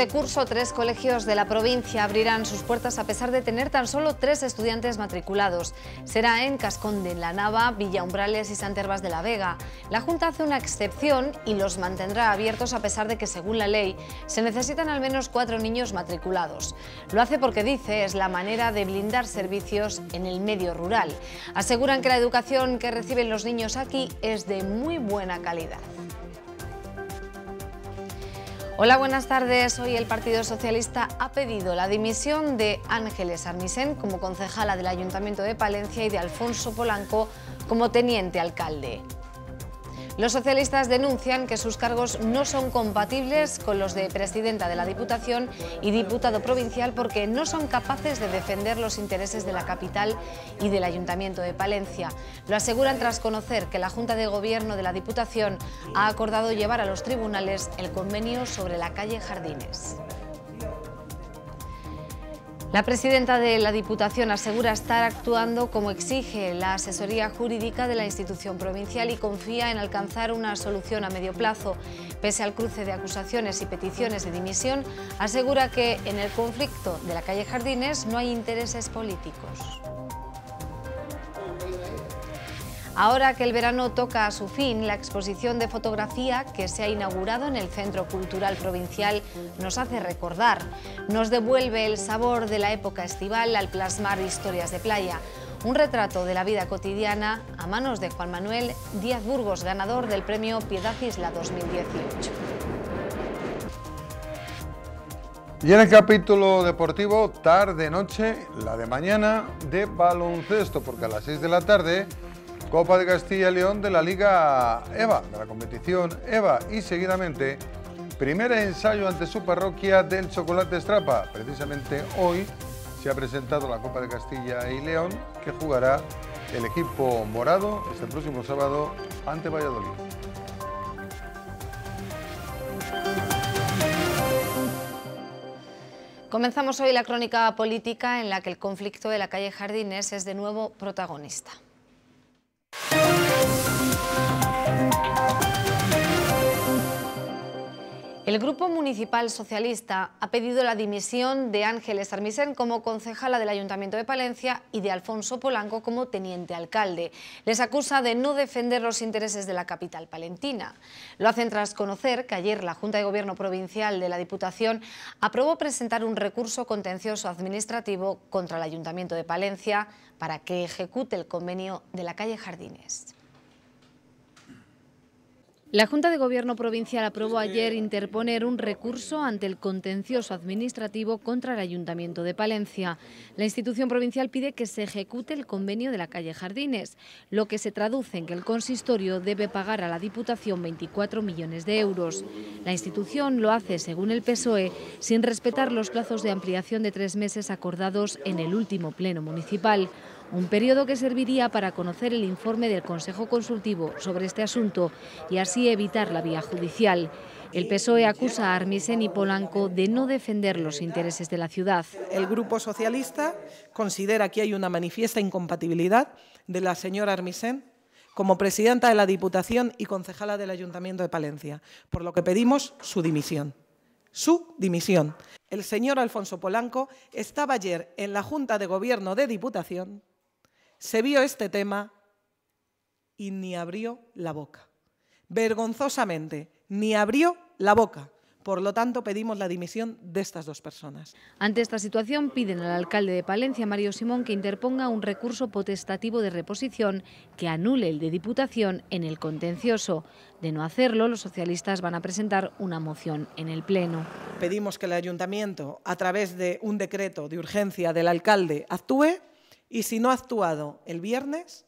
Este curso, tres colegios de la provincia abrirán sus puertas a pesar de tener tan solo tres estudiantes matriculados. Será en Cascón de la Nava, Villa Umbrales y Santervas de la Vega. La Junta hace una excepción y los mantendrá abiertos a pesar de que, según la ley, se necesitan al menos cuatro niños matriculados. Lo hace porque dice es la manera de blindar servicios en el medio rural. Aseguran que la educación que reciben los niños aquí es de muy buena calidad. Hola, buenas tardes. Hoy el Partido Socialista ha pedido la dimisión de Ángeles Armisen como concejala del Ayuntamiento de Palencia y de Alfonso Polanco como teniente alcalde. Los socialistas denuncian que sus cargos no son compatibles con los de presidenta de la Diputación y diputado provincial porque no son capaces de defender los intereses de la capital y del Ayuntamiento de Palencia. Lo aseguran tras conocer que la Junta de Gobierno de la Diputación ha acordado llevar a los tribunales el convenio sobre la calle Jardines. La presidenta de la Diputación asegura estar actuando como exige la asesoría jurídica de la institución provincial y confía en alcanzar una solución a medio plazo. Pese al cruce de acusaciones y peticiones de dimisión, asegura que en el conflicto de la calle Jardines no hay intereses políticos. Ahora que el verano toca a su fin, la exposición de fotografía que se ha inaugurado en el Centro Cultural Provincial nos hace recordar, nos devuelve el sabor de la época estival al plasmar historias de playa. Un retrato de la vida cotidiana a manos de Juan Manuel Díaz Burgos, ganador del premio Piedad Isla 2018. Y en el capítulo deportivo, tarde-noche, la de mañana de baloncesto, porque a las 6 de la tarde Copa de Castilla y León de la Liga EVA, de la competición EVA y seguidamente primer ensayo ante su parroquia del Chocolate Estrapa. Precisamente hoy se ha presentado la Copa de Castilla y León que jugará el equipo morado este próximo sábado ante Valladolid. Comenzamos hoy la crónica política en la que el conflicto de la calle Jardines es de nuevo protagonista. El Grupo Municipal Socialista ha pedido la dimisión de Ángeles Armisen como concejala del Ayuntamiento de Palencia y de Alfonso Polanco como teniente alcalde. Les acusa de no defender los intereses de la capital palentina. Lo hacen tras conocer que ayer la Junta de Gobierno Provincial de la Diputación aprobó presentar un recurso contencioso administrativo contra el Ayuntamiento de Palencia para que ejecute el convenio de la calle Jardines. La Junta de Gobierno Provincial aprobó ayer interponer un recurso ante el contencioso administrativo contra el Ayuntamiento de Palencia. La institución provincial pide que se ejecute el convenio de la calle Jardines, lo que se traduce en que el consistorio debe pagar a la Diputación 24 millones de euros. La institución lo hace, según el PSOE, sin respetar los plazos de ampliación de tres meses acordados en el último pleno municipal un periodo que serviría para conocer el informe del Consejo Consultivo sobre este asunto y así evitar la vía judicial. El PSOE acusa a Armisen y Polanco de no defender los intereses de la ciudad. El Grupo Socialista considera que hay una manifiesta incompatibilidad de la señora Armisen como presidenta de la Diputación y concejala del Ayuntamiento de Palencia, por lo que pedimos su dimisión. Su dimisión. El señor Alfonso Polanco estaba ayer en la Junta de Gobierno de Diputación se vio este tema y ni abrió la boca. Vergonzosamente, ni abrió la boca. Por lo tanto, pedimos la dimisión de estas dos personas. Ante esta situación, piden al alcalde de Palencia, Mario Simón, que interponga un recurso potestativo de reposición que anule el de Diputación en el contencioso. De no hacerlo, los socialistas van a presentar una moción en el Pleno. Pedimos que el Ayuntamiento, a través de un decreto de urgencia del alcalde, actúe y si no ha actuado el viernes,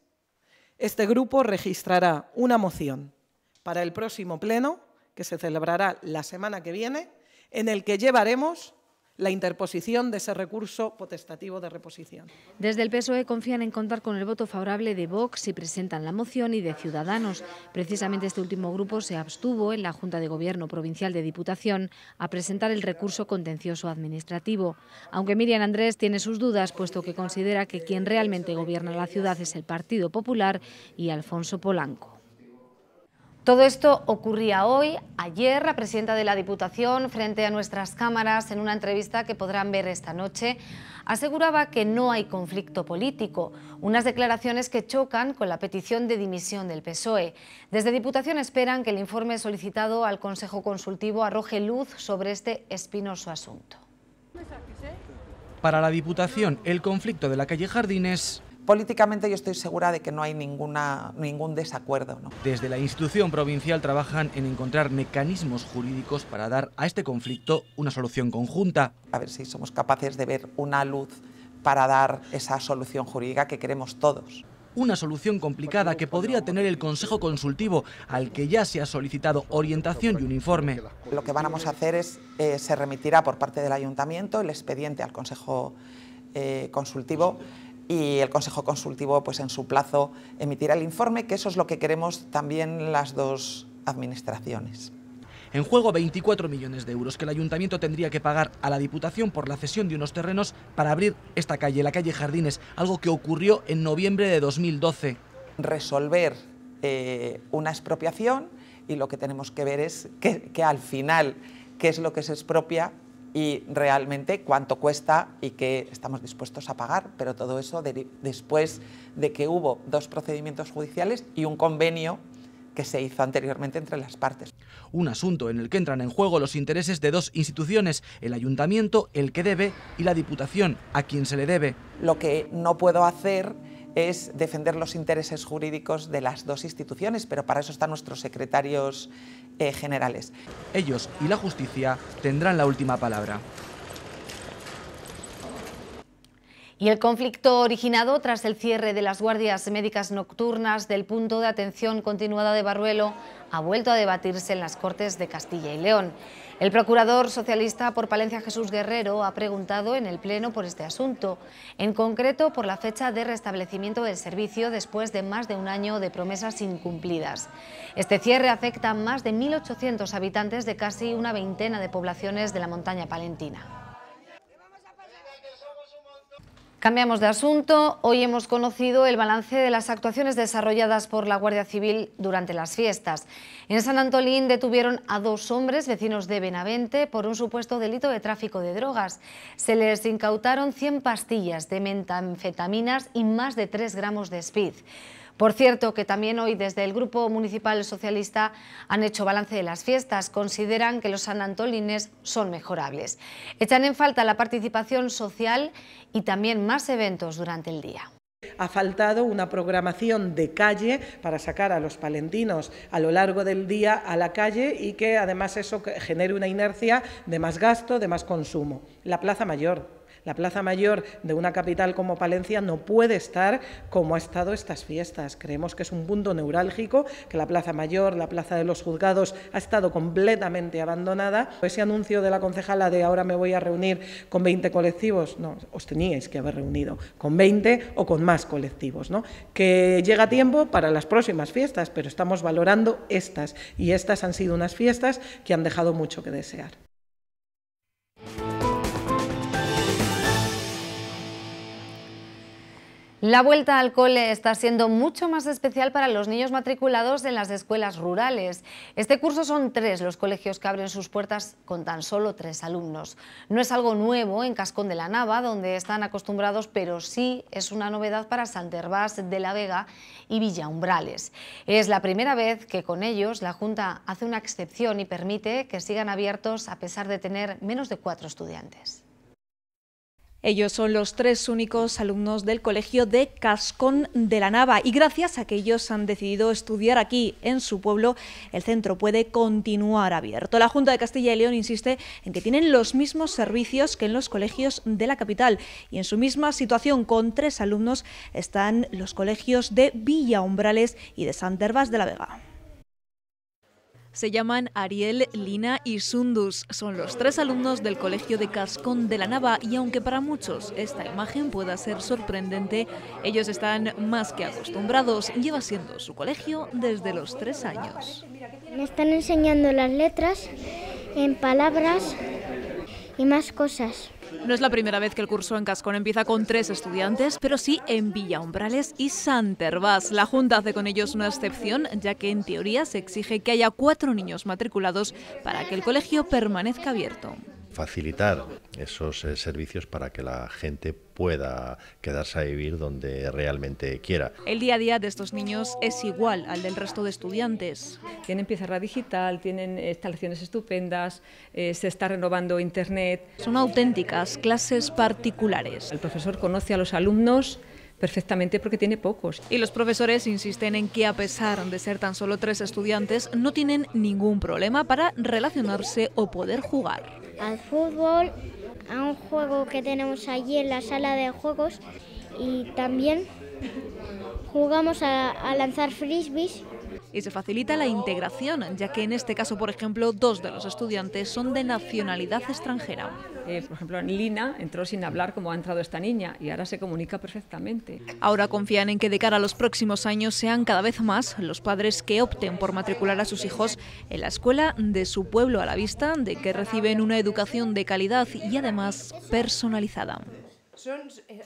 este grupo registrará una moción para el próximo pleno, que se celebrará la semana que viene, en el que llevaremos la interposición de ese recurso potestativo de reposición. Desde el PSOE confían en contar con el voto favorable de Vox si presentan la moción y de Ciudadanos. Precisamente este último grupo se abstuvo en la Junta de Gobierno Provincial de Diputación a presentar el recurso contencioso administrativo. Aunque Miriam Andrés tiene sus dudas, puesto que considera que quien realmente gobierna la ciudad es el Partido Popular y Alfonso Polanco. Todo esto ocurría hoy. Ayer, la presidenta de la Diputación, frente a nuestras cámaras, en una entrevista que podrán ver esta noche, aseguraba que no hay conflicto político, unas declaraciones que chocan con la petición de dimisión del PSOE. Desde Diputación esperan que el informe solicitado al Consejo Consultivo arroje luz sobre este espinoso asunto. Para la Diputación, el conflicto de la calle Jardines Políticamente yo estoy segura de que no hay ninguna, ningún desacuerdo. Desde la institución provincial trabajan en encontrar mecanismos jurídicos para dar a este conflicto una solución conjunta. A ver si somos capaces de ver una luz para dar esa solución jurídica que queremos todos. Una solución complicada que podría tener el Consejo Consultivo, al que ya se ha solicitado orientación y un informe. Lo que vamos a hacer es, eh, se remitirá por parte del Ayuntamiento el expediente al Consejo eh, Consultivo y el Consejo Consultivo pues en su plazo emitirá el informe, que eso es lo que queremos también las dos administraciones. En juego 24 millones de euros que el ayuntamiento tendría que pagar a la Diputación por la cesión de unos terrenos para abrir esta calle, la calle Jardines, algo que ocurrió en noviembre de 2012. Resolver eh, una expropiación y lo que tenemos que ver es que, que al final qué es lo que se expropia y realmente cuánto cuesta y qué estamos dispuestos a pagar, pero todo eso después de que hubo dos procedimientos judiciales y un convenio que se hizo anteriormente entre las partes. Un asunto en el que entran en juego los intereses de dos instituciones, el ayuntamiento, el que debe, y la Diputación, a quien se le debe. Lo que no puedo hacer es defender los intereses jurídicos de las dos instituciones, pero para eso están nuestros secretarios eh, generales. Ellos y la justicia tendrán la última palabra. Y el conflicto originado tras el cierre de las guardias médicas nocturnas del punto de atención continuada de Barruelo ha vuelto a debatirse en las Cortes de Castilla y León. El procurador socialista por Palencia Jesús Guerrero ha preguntado en el Pleno por este asunto, en concreto por la fecha de restablecimiento del servicio después de más de un año de promesas incumplidas. Este cierre afecta a más de 1.800 habitantes de casi una veintena de poblaciones de la montaña palentina. Cambiamos de asunto. Hoy hemos conocido el balance de las actuaciones desarrolladas por la Guardia Civil durante las fiestas. En San Antolín detuvieron a dos hombres vecinos de Benavente por un supuesto delito de tráfico de drogas. Se les incautaron 100 pastillas de metanfetaminas y más de 3 gramos de speed. Por cierto, que también hoy desde el Grupo Municipal Socialista han hecho balance de las fiestas. Consideran que los sanantolines son mejorables. Echan en falta la participación social y también más eventos durante el día. Ha faltado una programación de calle para sacar a los palentinos a lo largo del día a la calle y que además eso genere una inercia de más gasto, de más consumo. La Plaza Mayor, la Plaza Mayor de una capital como Palencia no puede estar como ha estado estas fiestas. Creemos que es un punto neurálgico, que la Plaza Mayor, la Plaza de los Juzgados, ha estado completamente abandonada. Ese anuncio de la concejala de ahora me voy a reunir con 20 colectivos, no, os teníais que haber reunido con 20 o con más colectivos. ¿no? Que llega tiempo para las próximas fiestas, pero estamos valorando estas y estas han sido unas fiestas que han dejado mucho que desear. La vuelta al cole está siendo mucho más especial para los niños matriculados en las escuelas rurales. Este curso son tres los colegios que abren sus puertas con tan solo tres alumnos. No es algo nuevo en Cascón de la Nava, donde están acostumbrados, pero sí es una novedad para Santervás de la Vega y Villa Umbrales. Es la primera vez que con ellos la Junta hace una excepción y permite que sigan abiertos a pesar de tener menos de cuatro estudiantes. Ellos son los tres únicos alumnos del colegio de Cascón de la Nava y gracias a que ellos han decidido estudiar aquí en su pueblo, el centro puede continuar abierto. La Junta de Castilla y León insiste en que tienen los mismos servicios que en los colegios de la capital y en su misma situación con tres alumnos están los colegios de Villa Umbrales y de Santervas de la Vega. Se llaman Ariel, Lina y Sundus. Son los tres alumnos del Colegio de Cascón de la Nava y aunque para muchos esta imagen pueda ser sorprendente, ellos están más que acostumbrados. Lleva siendo su colegio desde los tres años. Me están enseñando las letras en palabras y más cosas. No es la primera vez que el curso en Cascón empieza con tres estudiantes, pero sí en Villa Umbrales y Santervas. La Junta hace con ellos una excepción, ya que en teoría se exige que haya cuatro niños matriculados para que el colegio permanezca abierto facilitar esos eh, servicios para que la gente pueda quedarse a vivir donde realmente quiera. El día a día de estos niños es igual al del resto de estudiantes. Tienen pizarra digital, tienen instalaciones estupendas, eh, se está renovando Internet. Son auténticas clases particulares. El profesor conoce a los alumnos perfectamente porque tiene pocos. Y los profesores insisten en que a pesar de ser tan solo tres estudiantes, no tienen ningún problema para relacionarse o poder jugar. Al fútbol, a un juego que tenemos allí en la sala de juegos y también jugamos a, lanzar frisbees y se facilita la integración, ya que en este caso, por ejemplo, dos de los estudiantes son de nacionalidad extranjera. Eh, por ejemplo, Lina entró sin hablar como ha entrado esta niña y ahora se comunica perfectamente. Ahora confían en que de cara a los próximos años sean cada vez más los padres que opten por matricular a sus hijos en la escuela de su pueblo a la vista, de que reciben una educación de calidad y además personalizada. Eh,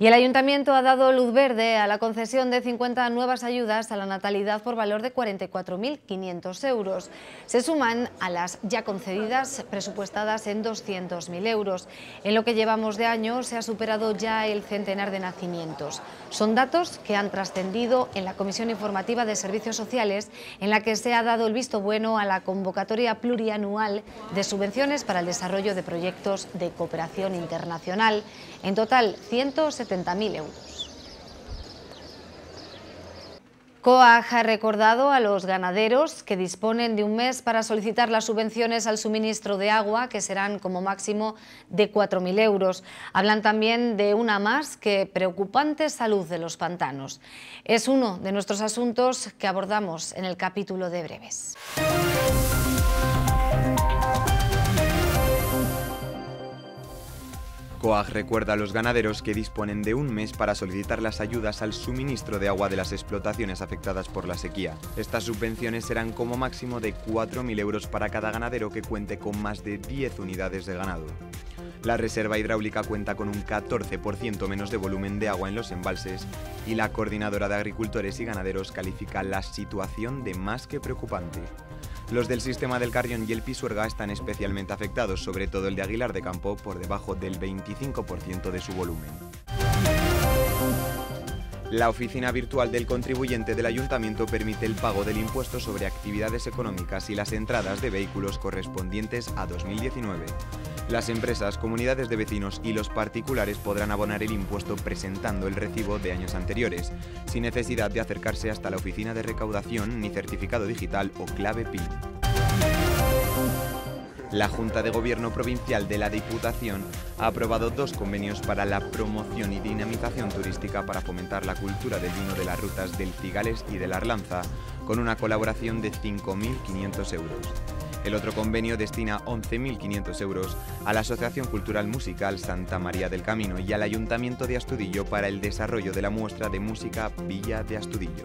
y el Ayuntamiento ha dado luz verde a la concesión de 50 nuevas ayudas a la natalidad por valor de 44.500 euros. Se suman a las ya concedidas presupuestadas en 200.000 euros. En lo que llevamos de año se ha superado ya el centenar de nacimientos. Son datos que han trascendido en la Comisión Informativa de Servicios Sociales, en la que se ha dado el visto bueno a la convocatoria plurianual de subvenciones para el desarrollo de proyectos de cooperación internacional. En total, 170.000 euros. COAG ha recordado a los ganaderos que disponen de un mes para solicitar las subvenciones al suministro de agua, que serán como máximo de 4.000 euros. Hablan también de una más que preocupante salud de los pantanos. Es uno de nuestros asuntos que abordamos en el capítulo de breves. COAG recuerda a los ganaderos que disponen de un mes para solicitar las ayudas al suministro de agua de las explotaciones afectadas por la sequía. Estas subvenciones serán como máximo de 4.000 euros para cada ganadero que cuente con más de 10 unidades de ganado. La reserva hidráulica cuenta con un 14% menos de volumen de agua en los embalses y la coordinadora de agricultores y ganaderos califica la situación de más que preocupante. Los del sistema del Carrión y el Pisuerga están especialmente afectados, sobre todo el de Aguilar de Campo, por debajo del 25% de su volumen. La oficina virtual del contribuyente del ayuntamiento permite el pago del impuesto sobre actividades económicas y las entradas de vehículos correspondientes a 2019. Las empresas, comunidades de vecinos y los particulares podrán abonar el impuesto presentando el recibo de años anteriores, sin necesidad de acercarse hasta la oficina de recaudación ni certificado digital o clave PIN. La Junta de Gobierno Provincial de la Diputación ha aprobado dos convenios para la promoción y dinamización turística para fomentar la cultura del vino de las rutas del Cigales y de la Arlanza, con una colaboración de 5.500 euros. El otro convenio destina 11.500 euros a la Asociación Cultural Musical Santa María del Camino y al Ayuntamiento de Astudillo para el desarrollo de la muestra de música Villa de Astudillo.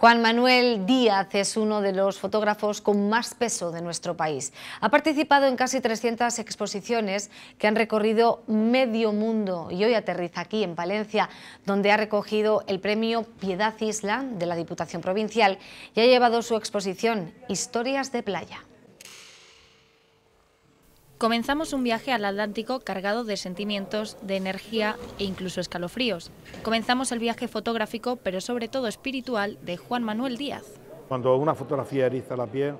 Juan Manuel Díaz es uno de los fotógrafos con más peso de nuestro país. Ha participado en casi 300 exposiciones que han recorrido medio mundo y hoy aterriza aquí en Palencia, donde ha recogido el premio Piedad Isla de la Diputación Provincial y ha llevado su exposición Historias de Playa. Comenzamos un viaje al Atlántico cargado de sentimientos, de energía e incluso escalofríos. Comenzamos el viaje fotográfico, pero sobre todo espiritual, de Juan Manuel Díaz. Cuando una fotografía eriza la piel,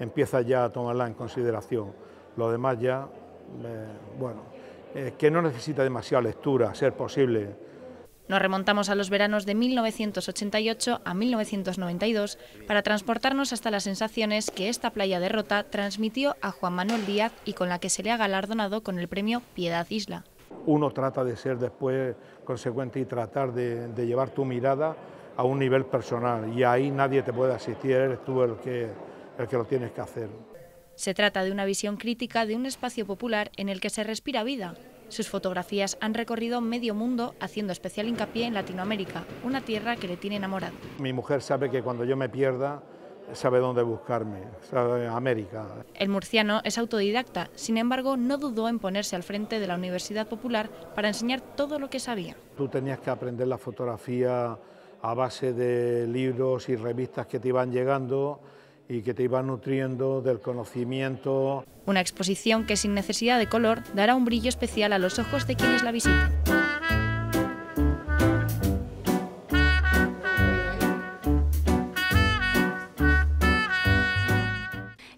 empieza ya a tomarla en consideración. Lo demás ya, eh, bueno, eh, que no necesita demasiada lectura, ser posible nos remontamos a los veranos de 1988 a 1992 para transportarnos hasta las sensaciones que esta playa de Rota transmitió a Juan Manuel Díaz y con la que se le ha galardonado con el premio Piedad Isla. Uno trata de ser después consecuente y tratar de, llevar tu mirada a un nivel personal y ahí nadie te puede asistir, eres tú el que, el que lo tienes que hacer. Se trata de una visión crítica de un espacio popular en el que se respira vida, sus fotografías han recorrido medio mundo haciendo especial hincapié en Latinoamérica, una tierra que le tiene enamorado. Mi mujer sabe que cuando yo me pierda, sabe dónde buscarme, sabe América. El murciano es autodidacta, sin embargo, no dudó en ponerse al frente de la Universidad Popular para enseñar todo lo que sabía. Tú tenías que aprender la fotografía a base de libros y revistas que te iban llegando y que te iban nutriendo del conocimiento. Una exposición que sin necesidad de color dará un brillo especial a los ojos de quienes la visiten.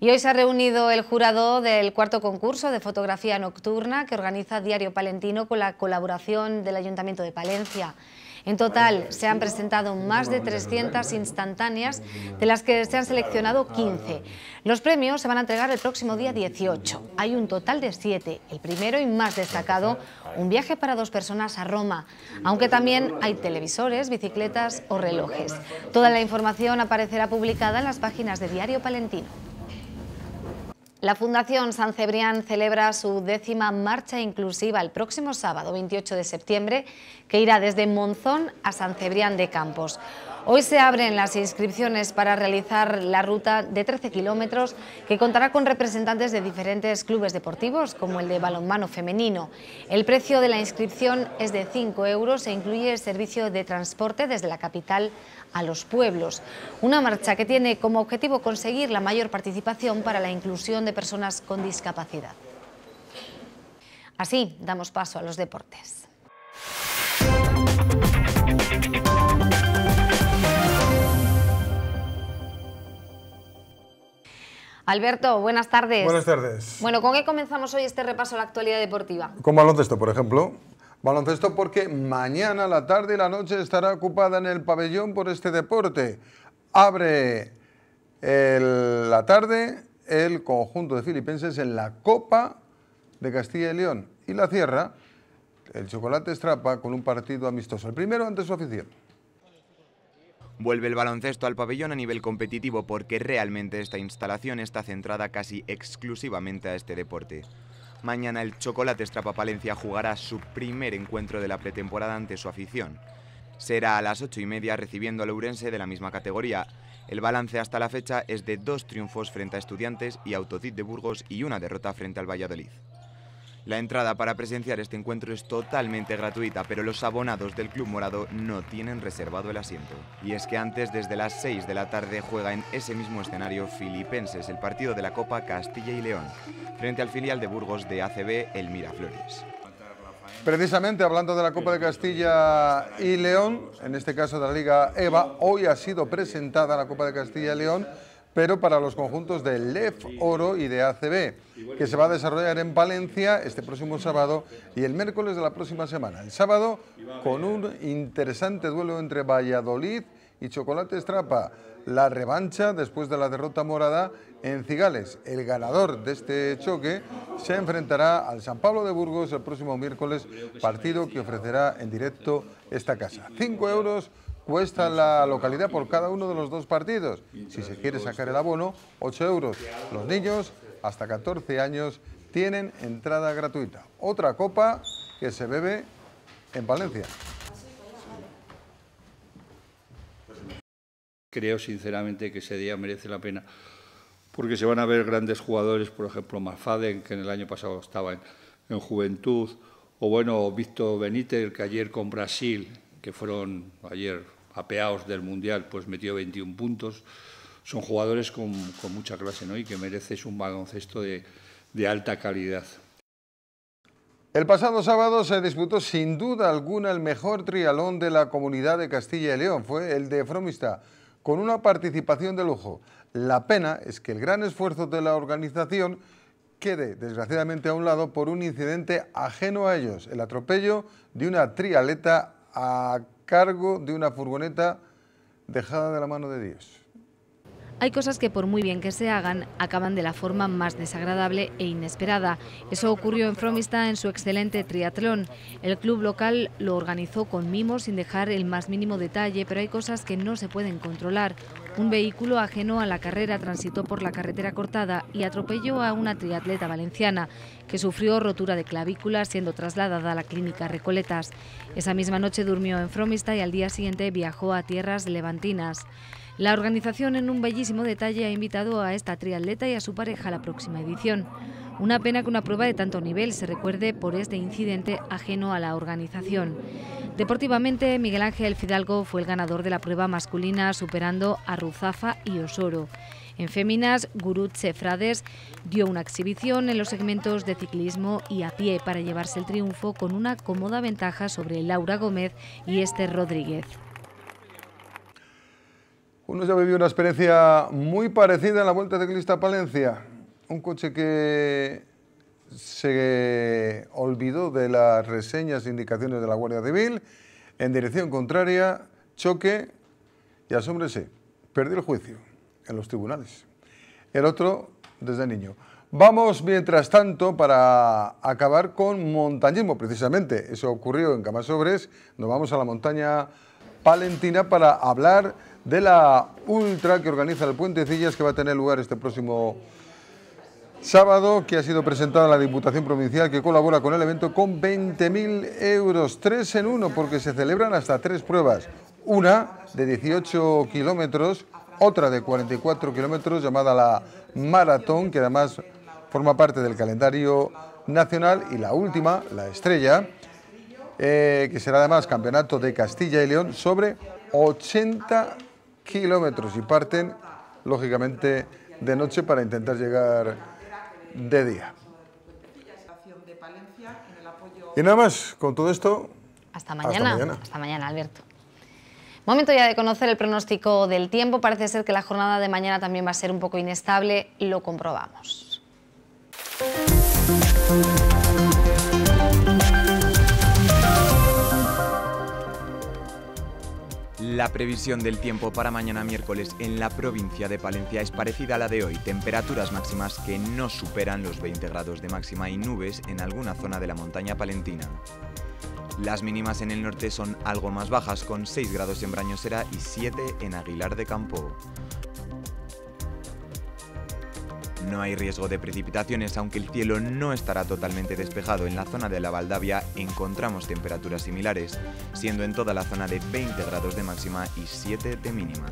Y hoy se ha reunido el jurado del cuarto concurso de fotografía nocturna que organiza Diario Palentino con la colaboración del Ayuntamiento de Palencia. En total se han presentado más de 300 instantáneas, de las que se han seleccionado 15. Los premios se van a entregar el próximo día 18. Hay un total de 7. El primero y más destacado, un viaje para dos personas a Roma, aunque también hay televisores, bicicletas o relojes. Toda la información aparecerá publicada en las páginas de Diario Palentino. La Fundación San Cebrián celebra su décima marcha inclusiva el próximo sábado 28 de septiembre, que irá desde Monzón a San Cebrián de Campos. Hoy se abren las inscripciones para realizar la ruta de 13 kilómetros que contará con representantes de diferentes clubes deportivos como el de balonmano femenino. El precio de la inscripción es de 5 euros e incluye el servicio de transporte desde la capital a los pueblos. Una marcha que tiene como objetivo conseguir la mayor participación para la inclusión de personas con discapacidad. Así damos paso a los deportes. Alberto, buenas tardes. Buenas tardes. Bueno, ¿con qué comenzamos hoy este repaso a la actualidad deportiva? Con baloncesto, por ejemplo. Baloncesto porque mañana la tarde y la noche estará ocupada en el pabellón por este deporte. Abre la tarde el conjunto de filipenses en la Copa de Castilla y León y la cierra el Chocolate Estrapa con un partido amistoso, el primero ante su afición. Vuelve el baloncesto al pabellón a nivel competitivo porque realmente esta instalación está centrada casi exclusivamente a este deporte. Mañana el Chocolate Estrapa Palencia jugará su primer encuentro de la pretemporada ante su afición. Será a las ocho y media recibiendo al Ourense de la misma categoría. El balance hasta la fecha es de dos triunfos frente a Estudiantes y Autocit de Burgos y una derrota frente al Valladolid. La entrada para presenciar este encuentro es totalmente gratuita, pero los abonados del Club Morado no tienen reservado el asiento. Y es que antes, desde las 6 de la tarde, juega en ese mismo escenario Filipenses, el partido de la Copa Castilla y León, frente al filial de Burgos de ACB, el Miraflores. Precisamente hablando de la Copa de Castilla y León, en este caso de la Liga EVA, hoy ha sido presentada la Copa de Castilla y León pero para los conjuntos de LEF Oro y de ACB, que se va a desarrollar en Valencia este próximo sábado y el miércoles de la próxima semana. El sábado con un interesante duelo entre Valladolid y Chocolate Estrapa, la revancha después de la derrota morada en Cigales. El ganador de este choque se enfrentará al San Pablo de Burgos el próximo miércoles, partido que ofrecerá en directo esta casa. Cinco euros cuesta la localidad por cada uno de los dos partidos. Si se quiere sacar el abono, 8 euros. Los niños hasta 14 años tienen entrada gratuita. Otra copa que se bebe en Valencia. Creo sinceramente que ese día merece la pena porque se van a ver grandes jugadores, por ejemplo, Mafaden, que en el año pasado estaba en, en Juventud, o bueno, Víctor Benítez, que ayer con Brasil, que fueron ayer apeados del Mundial, pues metió 21 puntos. Son jugadores con, mucha clase ¿no? y que mereces un baloncesto de, de alta calidad. El pasado sábado se disputó sin duda alguna el mejor trialón de la comunidad de Castilla y León. Fue el de Fromista, con una participación de lujo. La pena es que el gran esfuerzo de la organización quede desgraciadamente a un lado por un incidente ajeno a ellos, el atropello de una trialeta a cargo de una furgoneta dejada de la mano de Dios. Hay cosas que por muy bien que se hagan, acaban de la forma más desagradable e inesperada. Eso ocurrió en Fromista en su excelente triatlón. El club local lo organizó con mimos sin dejar el más mínimo detalle, pero hay cosas que no se pueden controlar. Un vehículo ajeno a la carrera transitó por la carretera cortada y atropelló a una triatleta valenciana que sufrió rotura de clavícula siendo trasladada a la clínica Recoletas. Esa misma noche durmió en Fromista y al día siguiente viajó a tierras levantinas. La organización en un bellísimo detalle ha invitado a esta triatleta y a su pareja a la próxima edición. Una pena que una prueba de tanto nivel se recuerde por este incidente ajeno a la organización. Deportivamente, Miguel Ángel Fidalgo fue el ganador de la prueba masculina, superando a Ruzafa y Osoro. En féminas, Gurutse Frades dio una exhibición en los segmentos de ciclismo y a pie para llevarse el triunfo con una cómoda ventaja sobre Laura Gómez y Esther Rodríguez. Uno ya vivió una experiencia muy parecida en la Vuelta Ciclista a Palencia. Un coche que se olvidó de las reseñas e indicaciones de la Guardia Civil en dirección contraria, choque y asómbrese, perdió el juicio en los tribunales. El otro desde niño. Vamos, mientras tanto, para acabar con montañismo, precisamente. Eso ocurrió en Camasobres. Nos vamos a la montaña palentina para hablar de la ultra que organiza el Puentecillas, que va a tener lugar este próximo sábado, que ha sido presentada en la Diputación Provincial, que colabora con el evento con 20.000 euros, tres en uno, porque se celebran hasta tres pruebas. Una de 18 kilómetros otra de 44 kilómetros llamada la Maratón, que además forma parte del calendario nacional, y la última, la Estrella, eh, que será además campeonato de Castilla y León sobre 80 kilómetros y parten, lógicamente, de noche para intentar llegar de día. Y nada más, con todo esto... Hasta mañana, hasta mañana, hasta mañana Alberto. Momento ya de conocer el pronóstico del tiempo. Parece ser que la jornada de mañana también va a ser un poco inestable. Lo comprobamos. La previsión del tiempo para mañana miércoles en la provincia de Palencia es parecida a la de hoy. Temperaturas máximas que no superan los 20 grados de máxima y nubes en alguna zona de la montaña palentina. Las mínimas en el norte son algo más bajas, con 6 grados en Brañosera y 7 en Aguilar de Campo. No hay riesgo de precipitaciones, aunque el cielo no estará totalmente despejado. En la zona de la Valdavia encontramos temperaturas similares, siendo en toda la zona de 20 grados de máxima y 7 de mínima.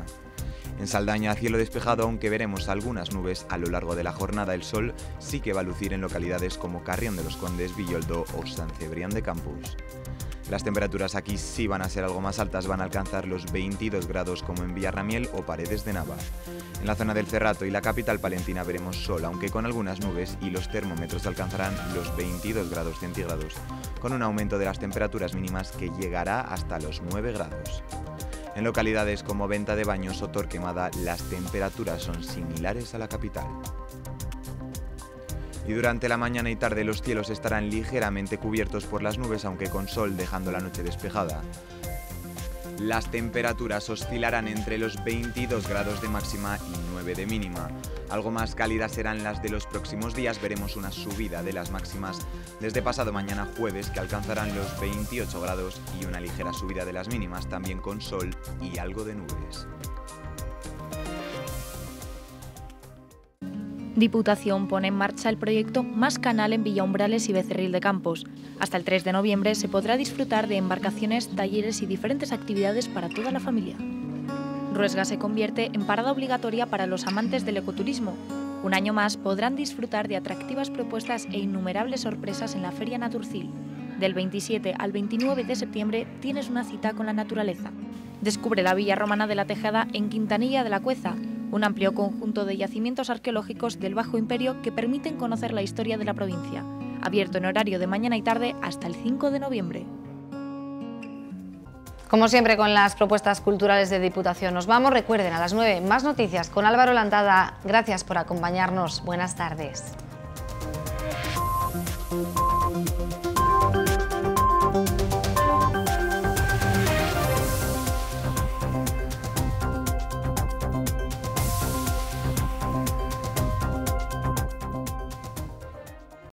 En Saldaña, cielo despejado, aunque veremos algunas nubes a lo largo de la jornada, el sol sí que va a lucir en localidades como Carrión de los Condes, Villoldo o San Cebrián de Campos. Las temperaturas aquí sí van a ser algo más altas, van a alcanzar los 22 grados como en Villarramiel o Paredes de Nava. En la zona del Cerrato y la capital palentina veremos sol, aunque con algunas nubes, y los termómetros alcanzarán los 22 grados centígrados, con un aumento de las temperaturas mínimas que llegará hasta los 9 grados. En localidades como Venta de Baños o Torquemada, las temperaturas son similares a la capital y durante la mañana y tarde los cielos estarán ligeramente cubiertos por las nubes aunque con sol dejando la noche despejada. Las temperaturas oscilarán entre los 22 grados de máxima y 9 de mínima. Algo más cálidas serán las de los próximos días, veremos una subida de las máximas desde pasado mañana jueves que alcanzarán los 28 grados y una ligera subida de las mínimas también con sol y algo de nubes. Diputación pone en marcha el proyecto Más Canal en Villaumbrales y Becerril de Campos. Hasta el 3 de noviembre se podrá disfrutar de embarcaciones, talleres y diferentes actividades para toda la familia. Ruesga se convierte en parada obligatoria para los amantes del ecoturismo. Un año más podrán disfrutar de atractivas propuestas e innumerables sorpresas en la Feria Naturcil. Del 27 al 29 de septiembre tienes una cita con la naturaleza. Descubre la Villa Romana de la Tejada en Quintanilla de la Cueza, un amplio conjunto de yacimientos arqueológicos del Bajo Imperio que permiten conocer la historia de la provincia, abierto en horario de mañana y tarde hasta el 5 de noviembre. Como siempre con las propuestas culturales de Diputación nos vamos. Recuerden a las 9 más noticias con Álvaro Lantada. Gracias por acompañarnos. Buenas tardes.